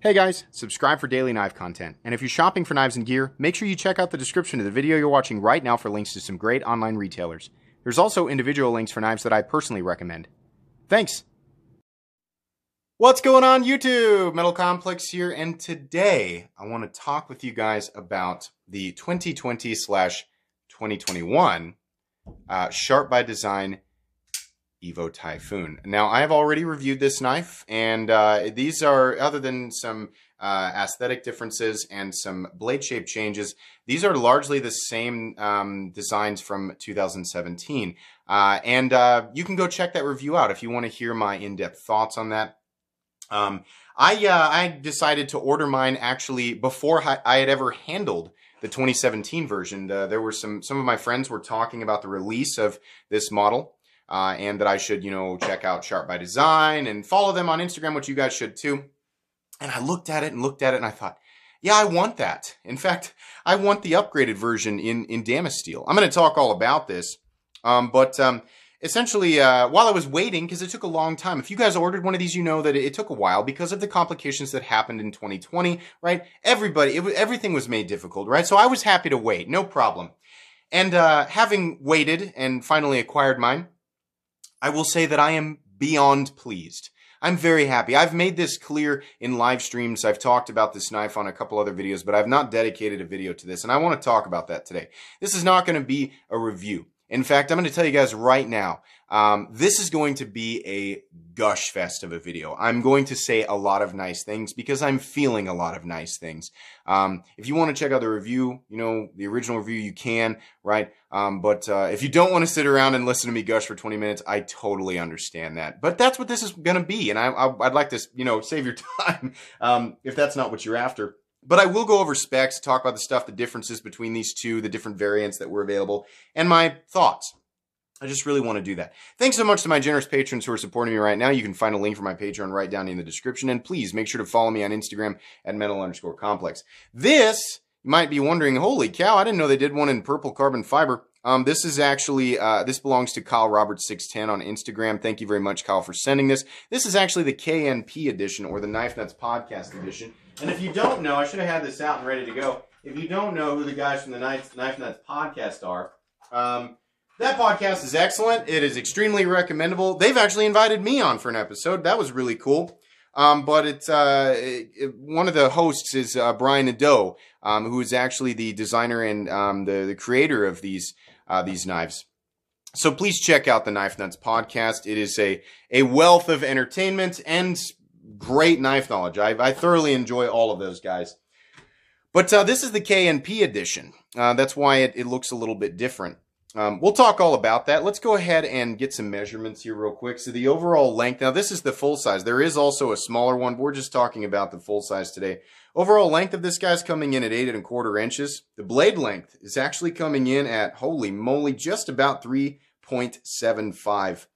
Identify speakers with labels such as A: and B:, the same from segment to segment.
A: Hey guys, subscribe for daily knife content. And if you're shopping for knives and gear, make sure you check out the description of the video you're watching right now for links to some great online retailers. There's also individual links for knives that I personally recommend. Thanks! What's going on YouTube? Metal Complex here, and today I want to talk with you guys about the 2020 slash 2021 uh, Sharp by Design Evo Typhoon. Now, I have already reviewed this knife, and uh, these are, other than some uh, aesthetic differences and some blade shape changes, these are largely the same um, designs from 2017. Uh, and uh, you can go check that review out if you want to hear my in-depth thoughts on that. Um, I, uh, I decided to order mine actually before I had ever handled the 2017 version. there were some, some of my friends were talking about the release of this model uh, and that I should, you know, check out Sharp by Design and follow them on Instagram, which you guys should too. And I looked at it and looked at it and I thought, yeah, I want that. In fact, I want the upgraded version in, in Damasteel. I'm going to talk all about this. Um, but um, essentially, uh, while I was waiting, because it took a long time, if you guys ordered one of these, you know that it, it, took a while because of the complications that happened in 2020, right? Everybody, it, everything was made difficult, right? So I was happy to wait, no problem. And uh, having waited and finally acquired mine, I will say that I am beyond pleased. I'm very happy. I've made this clear in live streams. I've talked about this knife on a couple other videos, but I've not dedicated a video to this, and I want to talk about that today. This is not going to be a review. In fact, I'm going to tell you guys right now, um, this is going to be a gush fest of a video. I'm going to say a lot of nice things because I'm feeling a lot of nice things. Um, if you want to check out the review, you know, the original review, you can, right? Um, but uh, if you don't want to sit around and listen to me gush for 20 minutes, I totally understand that. But that's what this is going to be. And I, would like to, you know, save your time um, if that's not what you're after. But I will go over specs, talk about the stuff, the differences between these two, the different variants that were available, and my thoughts. I just really want to do that. Thanks so much to my generous patrons who are supporting me right now. You can find a link for my Patreon right down in the description. And please make sure to follow me on Instagram at metal underscore complex. This, you might be wondering, holy cow, I didn't know they did one in purple carbon fiber. Um, this is actually, uh, this belongs to Kyle Roberts 610 on Instagram. Thank you very much, Kyle, for sending this. This is actually the KNP edition or the Knife Nuts podcast edition. And if you don't know, I should have had this out and ready to go. If you don't know who the guys from the Knife, Knife Nuts podcast are, um, that podcast is excellent. It is extremely recommendable. They've actually invited me on for an episode. That was really cool. Um, but it's uh, it, one of the hosts is uh, Brian Nadeau, um, who is actually the designer and um, the the creator of these uh, these knives. So please check out the Knife Nuts podcast. It is a a wealth of entertainment and great knife knowledge. I, I thoroughly enjoy all of those guys. But uh, this is the KNP edition. Uh, that's why it, it, looks a little bit different. Um, we'll talk all about that. Let's go ahead and get some measurements here real quick. So the overall length, now this is the full size. There is also a smaller one. We're just talking about the full size today. Overall length of this guy's coming in at eight and a quarter inches. The blade length is actually coming in at, holy moly, just about 3.75.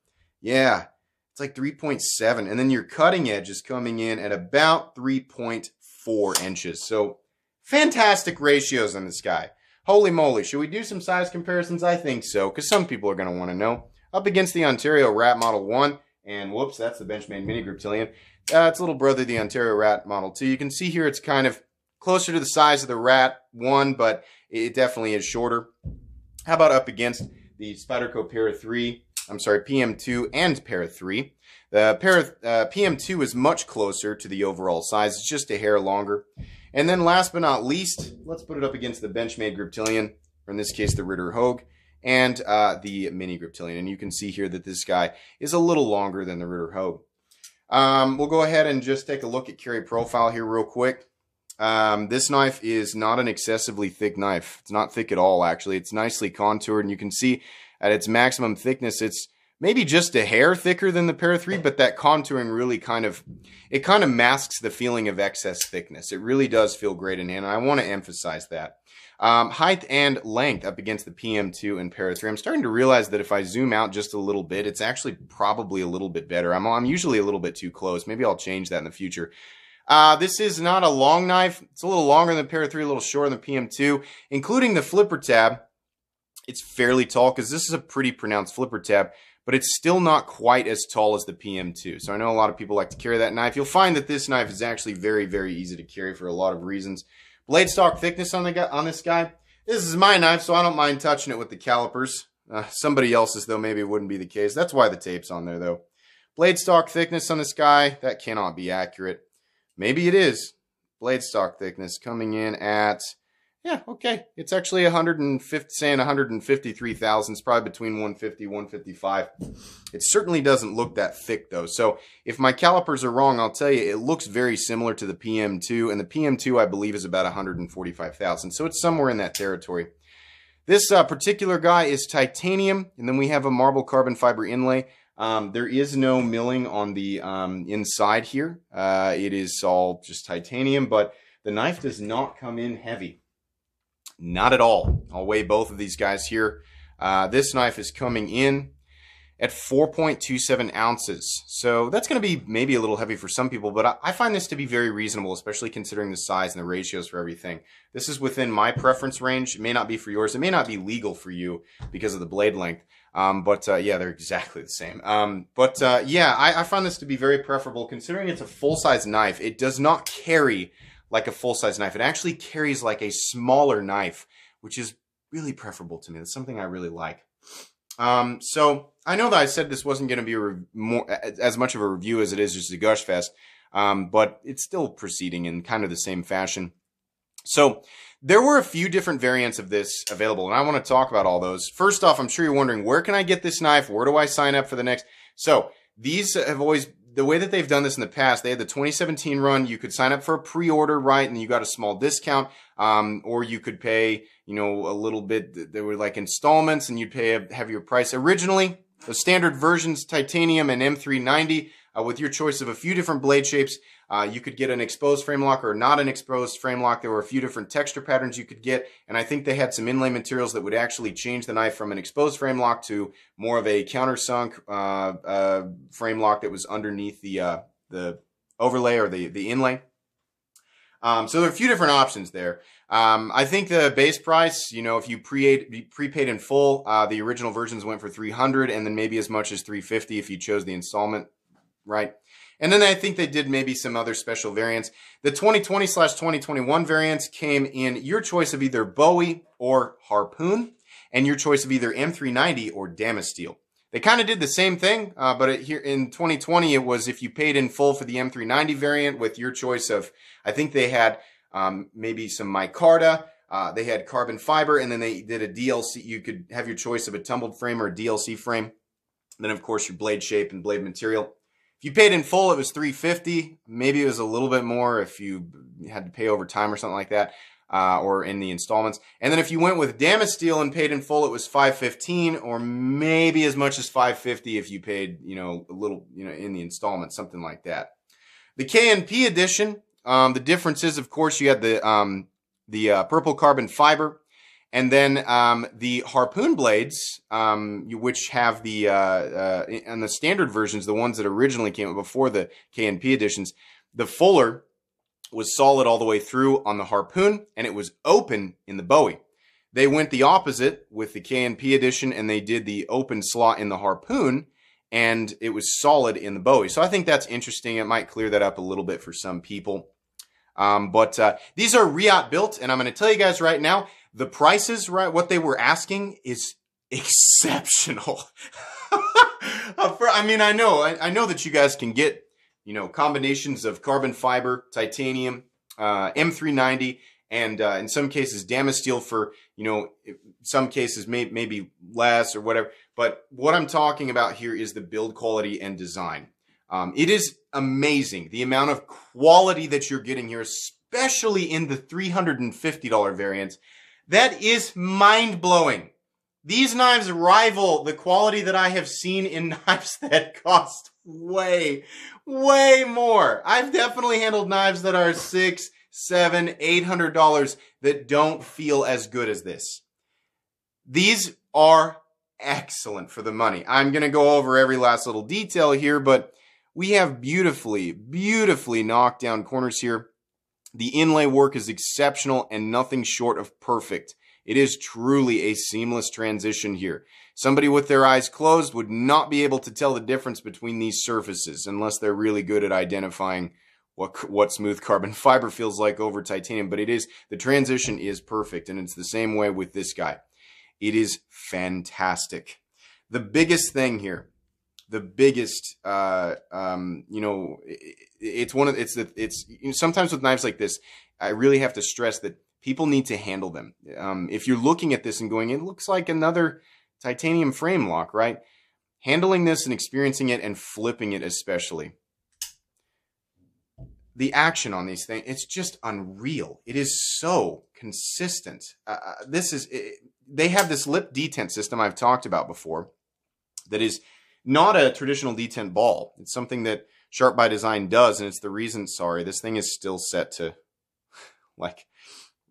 A: Yeah, it's like 3.7. And then your cutting edge is coming in at about 3.4 inches. So fantastic ratios on this guy. Holy moly. Should we do some size comparisons? I think so, because some people are going to want to know. Up against the Ontario Rat Model 1. And whoops, that's the Benchmade Mini Griptilian. Uh, it's little brother, the Ontario Rat Model 2. You can see here it's kind of closer to the size of the Rat 1, but it definitely is shorter. How about up against the Spyderco Para 3? I'm sorry, PM2 and Para 3. The Para, uh, PM2 is much closer to the overall size. It's just a hair longer. And then last but not least, let's put it up against the Benchmade Griptilian, or in this case, the Ritter Hogue, and uh, the Mini Griptilian. And you can see here that this guy is a little longer than the Ritter Hogue. Um, we'll go ahead and just take a look at carry profile here real quick. Um, this knife is not an excessively thick knife. It's not thick at all, actually. It's nicely contoured, and you can see at its maximum thickness, it's maybe just a hair thicker than the Para 3, but that contouring really kind of, it kind of masks the feeling of excess thickness. It really does feel great in hand, and I want to emphasize that. Um, height and length up against the PM2 and Para 3. I'm starting to realize that if I zoom out just a little bit, it's actually probably a little bit better. I'm, I'm usually a little bit too close. Maybe I'll change that in the future. Uh, this is not a long knife. It's a little longer than the Para 3, a little shorter than PM2, including the flipper tab. It's fairly tall because this is a pretty pronounced flipper tab, but it's still not quite as tall as the PM2. So I know a lot of people like to carry that knife. You'll find that this knife is actually very, very easy to carry for a lot of reasons. Blade stock thickness on the on this guy. This is my knife, so I don't mind touching it with the calipers. Uh, somebody else's, though, maybe it wouldn't be the case. That's why the tape's on there, though. Blade stock thickness on this guy, that cannot be accurate. Maybe it is. Blade stock thickness coming in at yeah, okay. It's actually 150, saying 153 thousandths, probably between 150, 155. It certainly doesn't look that thick though. So if my calipers are wrong, I'll tell you, it looks very similar to the PM2 and the PM2 I believe is about 145 thousand. So it's somewhere in that territory. This uh, particular guy is titanium and then we have a marble carbon fiber inlay. Um, there is no milling on the um, inside here. Uh, it is all just titanium, but the knife does not come in heavy. Not at all. I'll weigh both of these guys here. Uh, this knife is coming in at 4.27 ounces. So that's going to be maybe a little heavy for some people, but I find this to be very reasonable, especially considering the size and the ratios for everything. This is within my preference range. It may not be for yours. It may not be legal for you because of the blade length. Um, but uh, yeah, they're exactly the same. Um, but uh, yeah, I, I find this to be very preferable considering it's a full-size knife. It does not carry like a full-size knife. It actually carries like a smaller knife, which is really preferable to me. That's something I really like. Um, so I know that I said this wasn't going to be re- more as much of a review as it is just a gush fest, um, but it's still proceeding in kind of the same fashion. So there were a few different variants of this available, and I want to talk about all those. First off, I'm sure you're wondering where can I get this knife? Where do I sign up for the next? So these have always the way that they've done this in the past, they had the 2017 run. You could sign up for a pre-order, right, and you got a small discount, um, or you could pay, you know, a little bit. There were like installments, and you'd pay a heavier price. Originally, the standard versions, titanium and M390, uh, with your choice of a few different blade shapes. Uh, you could get an exposed frame lock or not an exposed frame lock. There were a few different texture patterns you could get, and I think they had some inlay materials that would actually change the knife from an exposed frame lock to more of a countersunk uh, uh, frame lock that was underneath the uh, the overlay or the the inlay. Um, so there are a few different options there. Um, I think the base price, you know, if you pre prepaid in full, uh, the original versions went for 300 and then maybe as much as 350 if you chose the installment, right? And then I think they did maybe some other special variants. The 2020 slash 2021 variants came in your choice of either Bowie or Harpoon, and your choice of either M390 or Damasteel. They kind of did the same thing, uh, but it, here in 2020, it was if you paid in full for the M390 variant with your choice of, I think they had um, maybe some micarta, uh, they had carbon fiber, and then they did a DLC. You could have your choice of a tumbled frame or a DLC frame. Then, of course, your blade shape and blade material. If you paid in full, it was 350. Maybe it was a little bit more if you had to pay over time or something like that, uh, or in the installments. And then if you went with Damasteel and paid in full, it was 515, or maybe as much as 550 if you paid, you know, a little, you know, in the installments, something like that. The KNP edition, um, the difference is, of course, you had the um, the uh, purple carbon fiber and then um, the harpoon blades, um, which have the uh, uh, and the standard versions, the ones that originally came before the KNP editions, the fuller was solid all the way through on the harpoon, and it was open in the Bowie. They went the opposite with the KNP edition, and they did the open slot in the harpoon, and it was solid in the Bowie. So I think that's interesting. It might clear that up a little bit for some people. Um, but uh, these are Reate built, and I'm going to tell you guys right now, the prices, right, what they were asking is exceptional. I mean, I know, I, know that you guys can get, you know, combinations of carbon fiber, titanium, uh, M390, and uh, in some cases, Damasteel for, you know, some cases may, maybe less or whatever. But what I'm talking about here is the build quality and design. Um, it is amazing the amount of quality that you're getting here, especially in the $350 variants. That is mind blowing. These knives rival the quality that I have seen in knives that cost way, way more. I've definitely handled knives that are six, seven, eight hundred dollars that don't feel as good as this. These are excellent for the money. I'm going to go over every last little detail here, but we have beautifully, beautifully knocked down corners here. The inlay work is exceptional and nothing short of perfect. It is truly a seamless transition here. Somebody with their eyes closed would not be able to tell the difference between these surfaces unless they're really good at identifying what what smooth carbon fiber feels like over titanium. But it is the transition is perfect, and it's the same way with this guy. It is fantastic. The biggest thing here, the biggest, uh, um, you know, it, it's one of it's the it's you know, sometimes with knives like this, I really have to stress that people need to handle them. Um, if you're looking at this and going, it looks like another titanium frame lock, right? Handling this and experiencing it and flipping it especially the action on these things, it's just unreal. It is so consistent. Uh, uh, this is, it, they have this lip detent system I've talked about before that is not a traditional detent ball. It's something that Sharp by Design does, and it's the reason, sorry, this thing is still set to like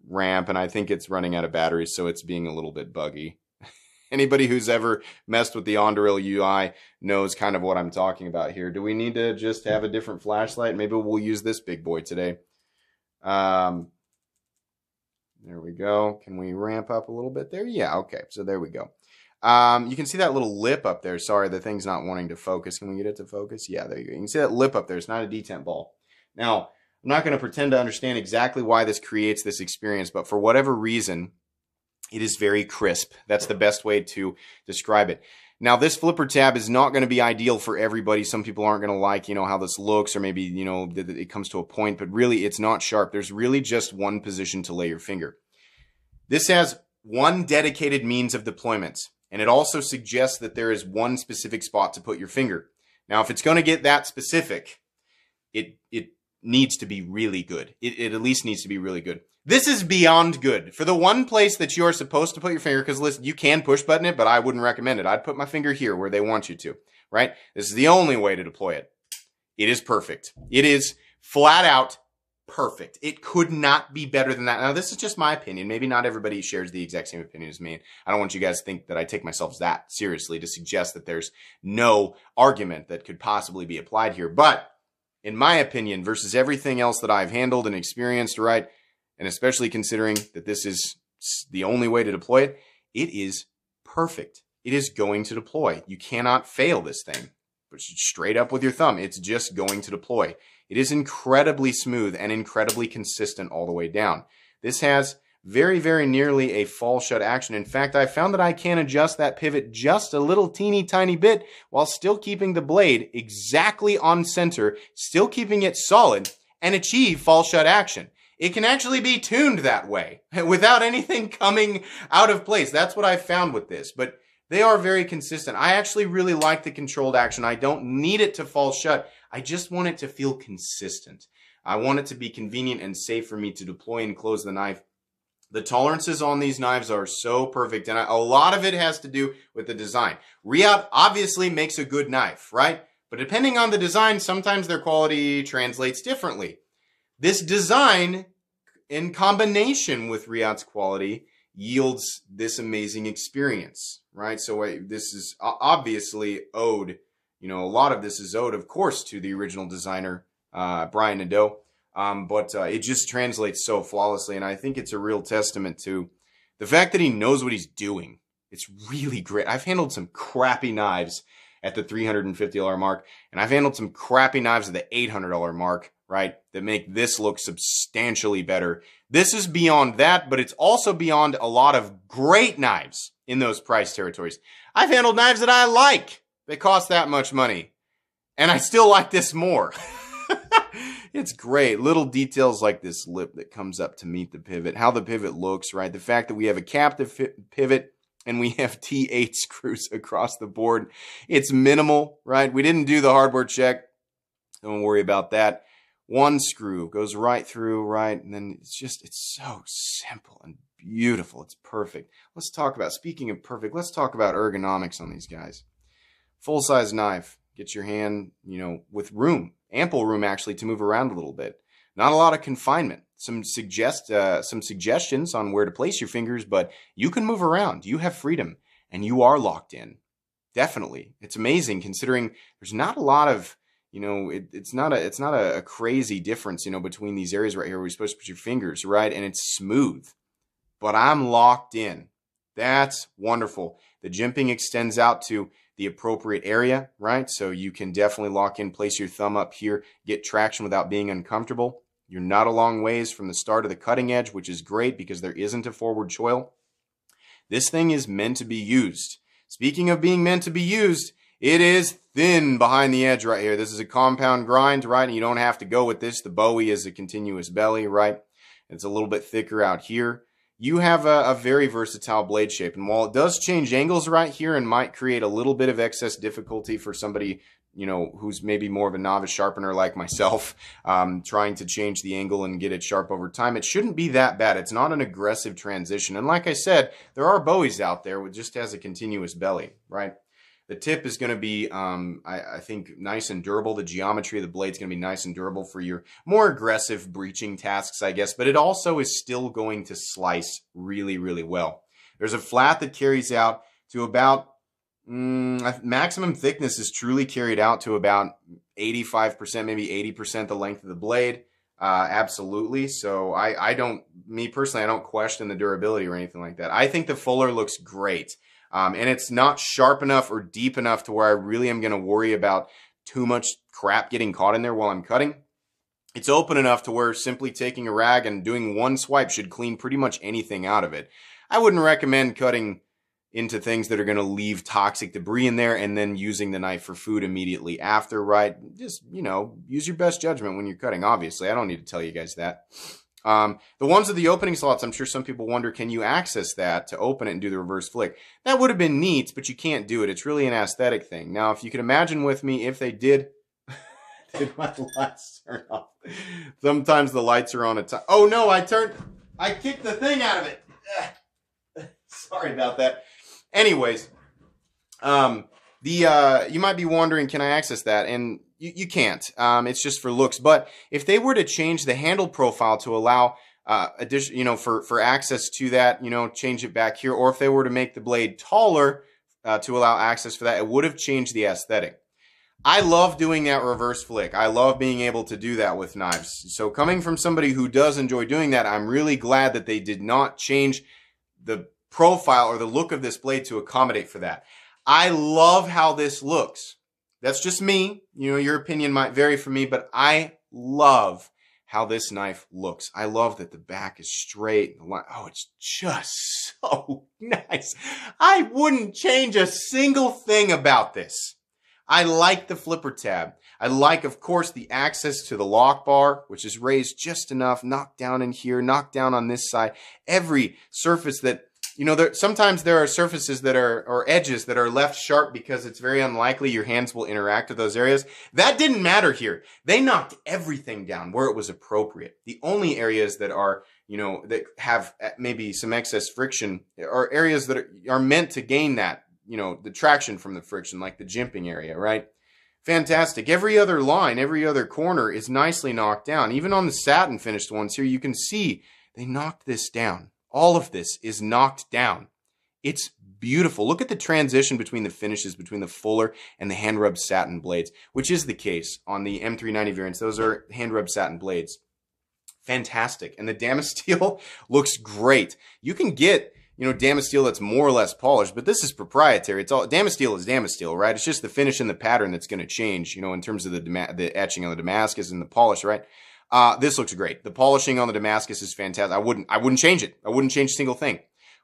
A: ramp, and I think it's running out of batteries, so it's being a little bit buggy anybody who's ever messed with the Anduril UI knows kind of what I'm talking about here. Do we need to just have a different flashlight? Maybe we'll use this big boy today. Um, there we go. Can we ramp up a little bit there? Yeah, okay. So there we go. Um, you can see that little lip up there. Sorry, the thing's not wanting to focus. Can we get it to focus? Yeah, there you go. You can see that lip up there. It's not a detent ball. Now, I'm not going to pretend to understand exactly why this creates this experience, but for whatever reason, it is very crisp. That's the best way to describe it. Now, this flipper tab is not going to be ideal for everybody. Some people aren't going to like, you know, how this looks or maybe, you know, it comes to a point, but really it's not sharp. There's really just one position to lay your finger. This has one dedicated means of deployment, and it also suggests that there is one specific spot to put your finger. Now, if it's going to get that specific, it, it needs to be really good. It, it at least needs to be really good. This is beyond good. For the one place that you are supposed to put your finger, because listen, you can push button it, but I wouldn't recommend it. I'd put my finger here where they want you to, right? This is the only way to deploy it. It is perfect. It is flat out perfect. It could not be better than that. Now, this is just my opinion. Maybe not everybody shares the exact same opinion as me. I don't want you guys to think that I take myself that seriously to suggest that there's no argument that could possibly be applied here. But in my opinion, versus everything else that I've handled and experienced, right? and especially considering that this is the only way to deploy it, it is perfect. It is going to deploy. You cannot fail this thing. But straight up with your thumb, it's just going to deploy. It is incredibly smooth and incredibly consistent all the way down. This has very, very nearly a fall shut action. In fact, I found that I can adjust that pivot just a little teeny tiny bit while still keeping the blade exactly on center, still keeping it solid, and achieve fall shut action it can actually be tuned that way without anything coming out of place. That's what I found with this, but they are very consistent. I actually really like the controlled action. I don't need it to fall shut. I just want it to feel consistent. I want it to be convenient and safe for me to deploy and close the knife. The tolerances on these knives are so perfect, and a lot of it has to do with the design. Reate obviously makes a good knife, right? But depending on the design, sometimes their quality translates differently. This design, in combination with Reate's quality, yields this amazing experience, right? So I, this is obviously owed, you know, a lot of this is owed, of course, to the original designer, uh, Brian Nadeau. Um, but uh, it just translates so flawlessly, and I think it's a real testament to the fact that he knows what he's doing. It's really great. I've handled some crappy knives at the $350 mark, and I've handled some crappy knives at the $800 mark right? That make this look substantially better. This is beyond that, but it's also beyond a lot of great knives in those price territories. I've handled knives that I like They cost that much money, and I still like this more. it's great. Little details like this lip that comes up to meet the pivot, how the pivot looks, right? The fact that we have a captive pivot and we have T8 screws across the board. It's minimal, right? We didn't do the hardware check. Don't worry about that one screw goes right through, right? And then it's just, it's so simple and beautiful. It's perfect. Let's talk about, speaking of perfect, let's talk about ergonomics on these guys. Full size knife. Get your hand, you know, with room, ample room actually to move around a little bit. Not a lot of confinement. Some suggest, uh, some suggestions on where to place your fingers, but you can move around. You have freedom and you are locked in. Definitely. It's amazing considering there's not a lot of you know, it, it's not a it's not a, a, crazy difference, you know, between these areas right here where you're supposed to put your fingers, right? And it's smooth. but I'm locked in. That's wonderful. The jimping extends out to the appropriate area, right? So you can definitely lock in, place your thumb up here, get traction without being uncomfortable. You're not a long ways from the start of the cutting edge, which is great because there isn't a forward choil. This thing is meant to be used. Speaking of being meant to be used, it is thin behind the edge right here. This is a compound grind, right? And you don't have to go with this. The Bowie is a continuous belly, right? It's a little bit thicker out here. You have a, a, very versatile blade shape. And while it does change angles right here and might create a little bit of excess difficulty for somebody, you know, who's maybe more of a novice sharpener like myself, um, trying to change the angle and get it sharp over time, it shouldn't be that bad. It's not an aggressive transition. And like I said, there are Bowies out there with just has a continuous belly, right? The tip is going to be, um, I, I, think, nice and durable. The geometry of the blade is going to be nice and durable for your more aggressive breaching tasks, I guess. But it also is still going to slice really, really well. There's a flat that carries out to about mm, maximum thickness is truly carried out to about 85%, maybe 80% the length of the blade. Uh, absolutely. So I, I don't, me personally, I don't question the durability or anything like that. I think the Fuller looks great. Um, and it's not sharp enough or deep enough to where I really am going to worry about too much crap getting caught in there while I'm cutting. It's open enough to where simply taking a rag and doing one swipe should clean pretty much anything out of it. I wouldn't recommend cutting into things that are going to leave toxic debris in there and then using the knife for food immediately after, right? Just, you know, use your best judgment when you're cutting, obviously. I don't need to tell you guys that. Um, the ones with the opening slots, I'm sure some people wonder, can you access that to open it and do the reverse flick? That would have been neat, but you can't do it. It's really an aesthetic thing. Now, if you can imagine with me, if they did, did my lights turn off? Sometimes the lights are on a time. Oh no, I turned, I kicked the thing out of it. Sorry about that. Anyways, um, the uh, you might be wondering, can I access that? And you, you can't. Um, it's just for looks. But if they were to change the handle profile to allow uh, addition, you know, for for access to that, you know, change it back here, or if they were to make the blade taller uh, to allow access for that, it would have changed the aesthetic. I love doing that reverse flick. I love being able to do that with knives. So coming from somebody who does enjoy doing that, I'm really glad that they did not change the profile or the look of this blade to accommodate for that. I love how this looks. That's just me. You know, your opinion might vary for me, but I love how this knife looks. I love that the back is straight. Oh, it's just so nice. I wouldn't change a single thing about this. I like the flipper tab. I like, of course, the access to the lock bar, which is raised just enough, knocked down in here, knocked down on this side. Every surface that you know, there, sometimes there are surfaces that are, or edges that are left sharp because it's very unlikely your hands will interact with those areas. That didn't matter here. They knocked everything down where it was appropriate. The only areas that are, you know, that have uh, maybe some excess friction are areas that are, are meant to gain that, you know, the traction from the friction, like the jimping area, right? Fantastic. Every other line, every other corner is nicely knocked down. Even on the satin finished ones here, you can see they knocked this down. All of this is knocked down. It's beautiful. Look at the transition between the finishes between the fuller and the hand rubbed satin blades, which is the case on the M390 variants. Those are hand rubbed satin blades. Fantastic. And the Damasteel looks great. You can get, you know, Damasteel that's more or less polished, but this is proprietary. It's all Damasteel is Damasteel, right? It's just the finish and the pattern that's going to change, you know, in terms of the the etching on the Damascus and the polish, right? Uh, this looks great. The polishing on the Damascus is fantastic. I wouldn't, I wouldn't change it. I wouldn't change a single thing.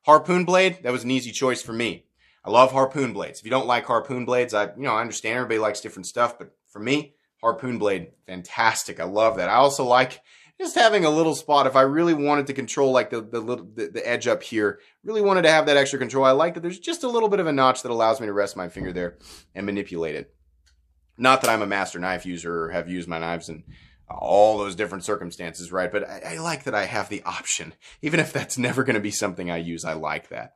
A: Harpoon blade, that was an easy choice for me. I love harpoon blades. If you don't like harpoon blades, I, you know, I understand everybody likes different stuff, but for me, harpoon blade, fantastic. I love that. I also like just having a little spot. If I really wanted to control like the, the little, the, the edge up here, really wanted to have that extra control. I like that there's just a little bit of a notch that allows me to rest my finger there and manipulate it. Not that I'm a master knife user or have used my knives and all those different circumstances, right? But I, I, like that I have the option. Even if that's never going to be something I use, I like that.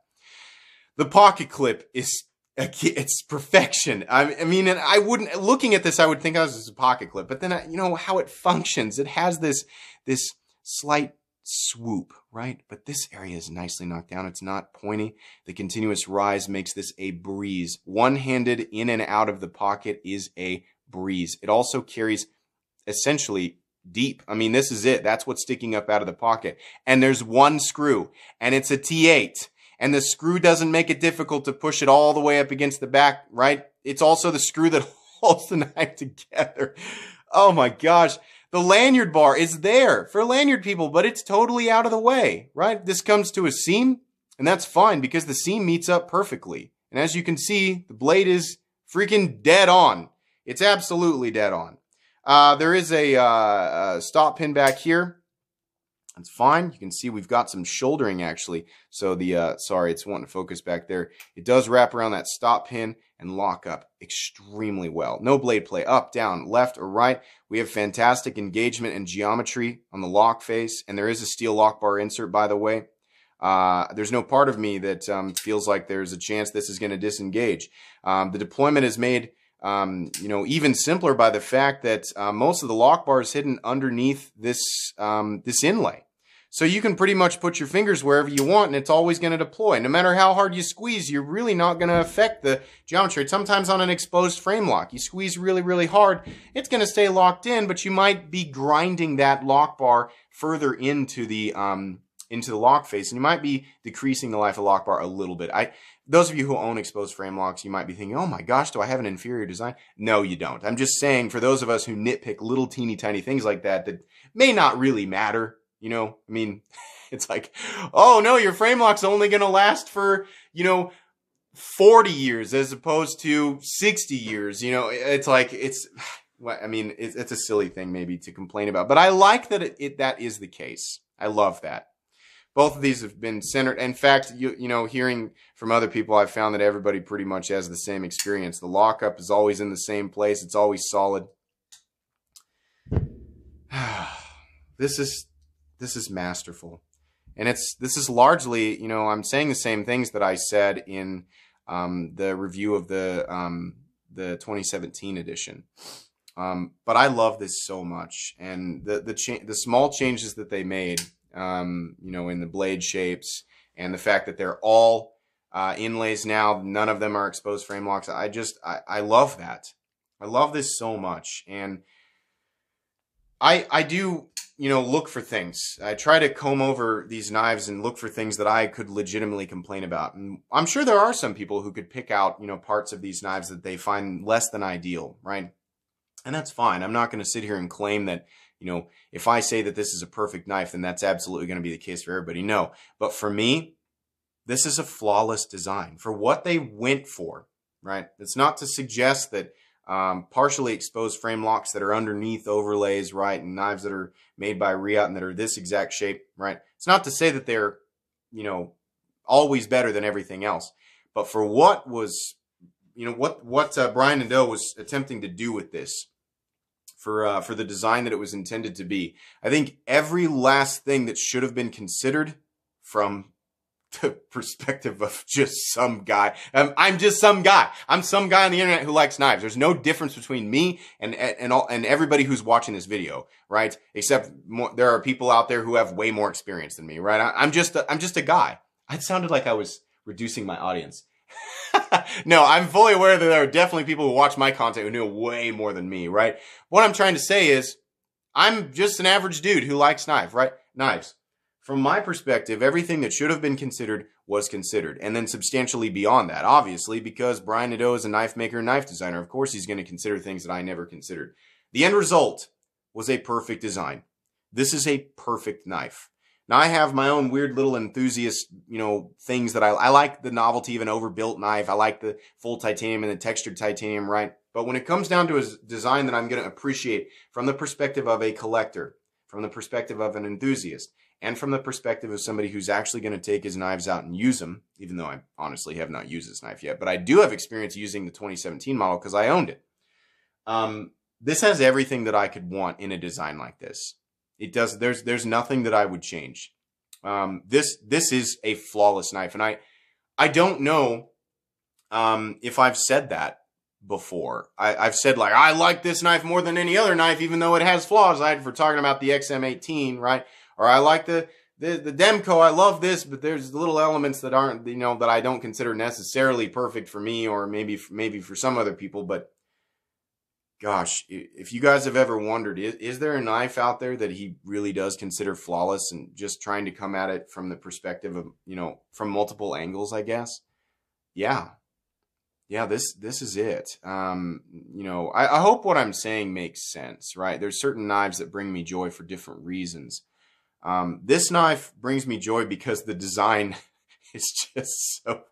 A: The pocket clip is, it's perfection. I, I mean, and I wouldn't, looking at this, I would think oh, this is a pocket clip, but then, I, you know, how it functions. It has this, this slight swoop, right? But this area is nicely knocked down. It's not pointy. The continuous rise makes this a breeze. One-handed in and out of the pocket is a breeze. It also carries essentially deep. I mean, this is it. That's what's sticking up out of the pocket. And there's one screw and it's a T8 and the screw doesn't make it difficult to push it all the way up against the back, right? It's also the screw that holds the knife together. Oh my gosh. The lanyard bar is there for lanyard people, but it's totally out of the way, right? This comes to a seam and that's fine because the seam meets up perfectly. And as you can see, the blade is freaking dead on. It's absolutely dead on. Uh, there is a, uh, a stop pin back here. That's fine. You can see we've got some shouldering actually. So the, uh, sorry, it's wanting to focus back there. It does wrap around that stop pin and lock up extremely well. No blade play up, down, left, or right. We have fantastic engagement and geometry on the lock face. And there is a steel lock bar insert, by the way. Uh, there's no part of me that um, feels like there's a chance this is going to disengage. Um, the deployment is made um, you know, even simpler by the fact that uh, most of the lock bar is hidden underneath this um, this inlay. So you can pretty much put your fingers wherever you want and it's always going to deploy. No matter how hard you squeeze, you're really not going to affect the geometry. Sometimes on an exposed frame lock, you squeeze really, really hard, it's going to stay locked in, but you might be grinding that lock bar further into the, um, into the lock face and you might be decreasing the life of lock bar a little bit. I, those of you who own exposed frame locks, you might be thinking, oh my gosh, do I have an inferior design? No, you don't. I'm just saying for those of us who nitpick little teeny tiny things like that that may not really matter, you know, I mean, it's like, oh no, your frame lock's only going to last for, you know, 40 years as opposed to 60 years. You know, it's like, it's, I mean, it's, a silly thing maybe to complain about, but I like that it, it that is the case. I love that both of these have been centered. In fact, you you know, hearing from other people, I've found that everybody pretty much has the same experience. The lockup is always in the same place. It's always solid. this is this is masterful, and it's this is largely you know I'm saying the same things that I said in um, the review of the um, the 2017 edition. Um, but I love this so much, and the the cha- the small changes that they made um, you know, in the blade shapes and the fact that they're all uh, inlays now. None of them are exposed frame locks. I just, I, I love that. I love this so much. And I, I do, you know, look for things. I try to comb over these knives and look for things that I could legitimately complain about. And I'm sure there are some people who could pick out, you know, parts of these knives that they find less than ideal, right? And that's fine. I'm not going to sit here and claim that, you know, if I say that this is a perfect knife, then that's absolutely going to be the case for everybody. No. But for me, this is a flawless design for what they went for, right? It's not to suggest that um, partially exposed frame locks that are underneath overlays, right, and knives that are made by Reate and that are this exact shape, right? It's not to say that they're, you know, always better than everything else. But for what was, you know, what, what uh, Brian Nadeau was attempting to do with this, for uh, for the design that it was intended to be. I think every last thing that should have been considered from the perspective of just some guy. Um, I'm just some guy. I'm some guy on the internet who likes knives. There's no difference between me and and all and everybody who's watching this video, right? Except more, there are people out there who have way more experience than me, right? I, I'm just a, I'm just a guy. It sounded like I was reducing my audience. No, I'm fully aware that there are definitely people who watch my content who know way more than me, right? What I'm trying to say is, I'm just an average dude who likes knives, right? Knives. From my perspective, everything that should have been considered was considered, and then substantially beyond that, obviously, because Brian Nadeau is a knife maker, knife designer. Of course, he's going to consider things that I never considered. The end result was a perfect design. This is a perfect knife. Now I have my own weird little enthusiast, you know, things that I, I like the novelty of an overbuilt knife. I like the full titanium and the textured titanium, right? But when it comes down to a design that I'm going to appreciate from the perspective of a collector, from the perspective of an enthusiast, and from the perspective of somebody who's actually going to take his knives out and use them, even though I honestly have not used this knife yet, but I do have experience using the 2017 model because I owned it. Um, this has everything that I could want in a design like this. It does. There's there's nothing that I would change. Um, this this is a flawless knife, and I I don't know um, if I've said that before. I, have said like I like this knife more than any other knife, even though it has flaws. I for talking about the XM18, right? Or I like the the the Demko. I love this, but there's little elements that aren't you know that I don't consider necessarily perfect for me, or maybe maybe for some other people. But gosh, if you guys have ever wondered, is, is there a knife out there that he really does consider flawless and just trying to come at it from the perspective of, you know, from multiple angles, I guess? Yeah. Yeah, this this is it. Um, you know, I, I hope what I'm saying makes sense, right? There's certain knives that bring me joy for different reasons. Um, this knife brings me joy because the design is just so,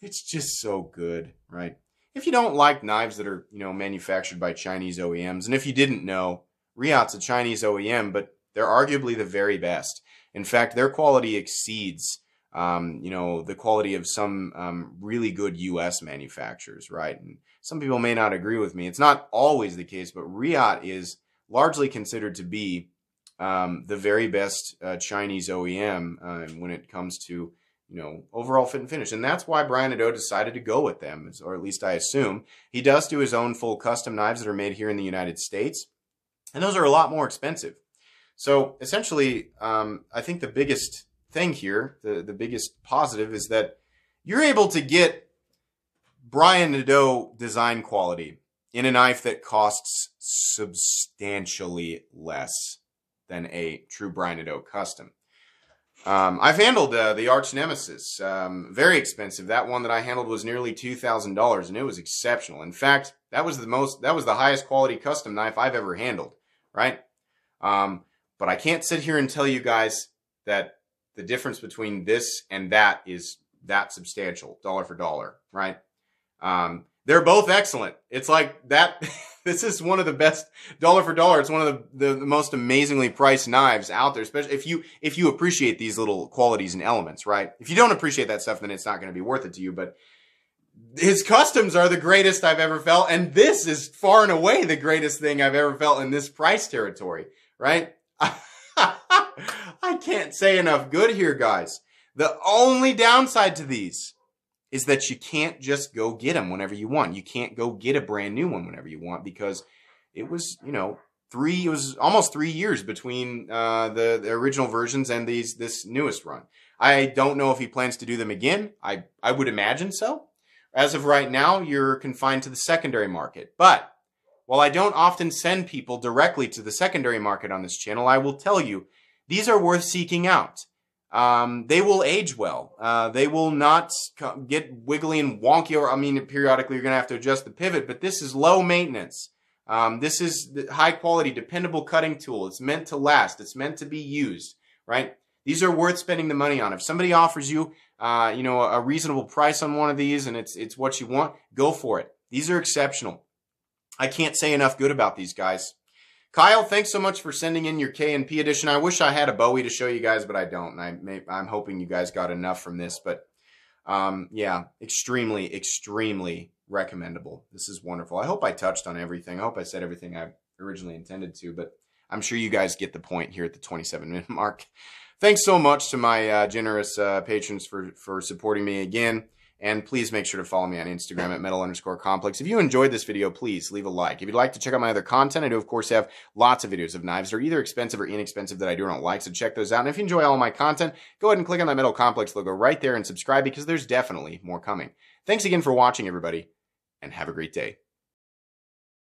A: it's just so good, right? If you don't like knives that are, you know, manufactured by Chinese OEMs, and if you didn't know, Reate's a Chinese OEM, but they're arguably the very best. In fact, their quality exceeds, um, you know, the quality of some um, really good U.S. manufacturers, right? And some people may not agree with me. It's not always the case, but Reate is largely considered to be um, the very best uh, Chinese OEM uh, when it comes to you know, overall fit and finish. And that's why Brian Nadeau decided to go with them, or at least I assume. He does do his own full custom knives that are made here in the United States, and those are a lot more expensive. So essentially, um, I think the biggest thing here, the, the biggest positive, is that you're able to get Brian Nadeau design quality in a knife that costs substantially less than a true Brian Nadeau custom. Um, I've handled uh, the Arch Nemesis, um, very expensive. That one that I handled was nearly two thousand dollars, and it was exceptional. In fact, that was the most, that was the highest quality custom knife I've ever handled. Right? Um, but I can't sit here and tell you guys that the difference between this and that is that substantial, dollar for dollar. Right? Um, they're both excellent. It's like that. this is one of the best dollar for dollar. It's one of the, the, the, most amazingly priced knives out there, especially if you, if you appreciate these little qualities and elements, right? If you don't appreciate that stuff, then it's not going to be worth it to you. But his customs are the greatest I've ever felt. And this is far and away the greatest thing I've ever felt in this price territory, right? I can't say enough good here, guys. The only downside to these is that you can't just go get them whenever you want. You can't go get a brand new one whenever you want because it was, you know, three, it was almost three years between uh, the, the original versions and these this newest run. I don't know if he plans to do them again. I, I would imagine so. As of right now, you're confined to the secondary market. But while I don't often send people directly to the secondary market on this channel, I will tell you, these are worth seeking out um, they will age well. Uh, they will not get wiggly and wonky, or I mean, periodically you're going to have to adjust the pivot, but this is low maintenance. Um, this is high quality, dependable cutting tool. It's meant to last. It's meant to be used, right? These are worth spending the money on. If somebody offers you, uh, you know, a reasonable price on one of these and it's, it's what you want, go for it. These are exceptional. I can't say enough good about these guys. Kyle, thanks so much for sending in your KNP edition. I wish I had a Bowie to show you guys, but I don't. And I may, I'm hoping you guys got enough from this. But um, yeah, extremely, extremely recommendable. This is wonderful. I hope I touched on everything. I hope I said everything I originally intended to, but I'm sure you guys get the point here at the 27 minute mark. Thanks so much to my uh, generous uh, patrons for, for supporting me again. And please make sure to follow me on Instagram at metal underscore complex. If you enjoyed this video, please leave a like. If you'd like to check out my other content, I do, of course, have lots of videos of knives that are either expensive or inexpensive that I do not like. So check those out. And if you enjoy all my content, go ahead and click on that Metal Complex logo right there and subscribe because there's definitely more coming. Thanks again for watching, everybody, and have a great day.